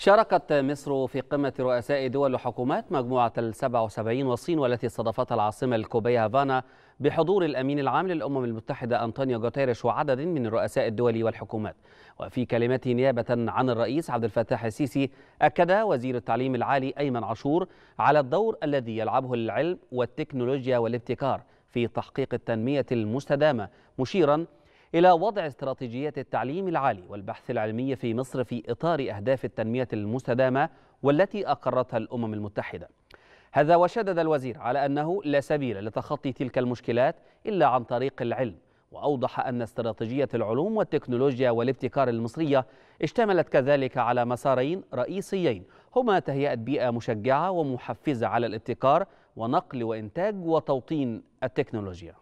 شاركت مصر في قمة رؤساء دول وحكومات مجموعة السبع وسبعين والصين والتي استضافتها العاصمة الكوبية هافانا بحضور الأمين العام للأمم المتحدة أنطونيو غوتيريش وعدد من رؤساء الدول والحكومات. وفي كلمته نيابة عن الرئيس عبد الفتاح السيسي أكد وزير التعليم العالي أيمن عاشور على الدور الذي يلعبه العلم والتكنولوجيا والابتكار في تحقيق التنمية المستدامة مشيرا إلى وضع استراتيجية التعليم العالي والبحث العلمي في مصر في إطار أهداف التنمية المستدامة والتي أقرتها الأمم المتحدة. هذا وشدد الوزير على أنه لا سبيل لتخطي تلك المشكلات إلا عن طريق العلم وأوضح أن استراتيجية العلوم والتكنولوجيا والابتكار المصرية اشتملت كذلك على مسارين رئيسيين هما تهيئة بيئة مشجعة ومحفزة على الابتكار ونقل وإنتاج وتوطين التكنولوجيا.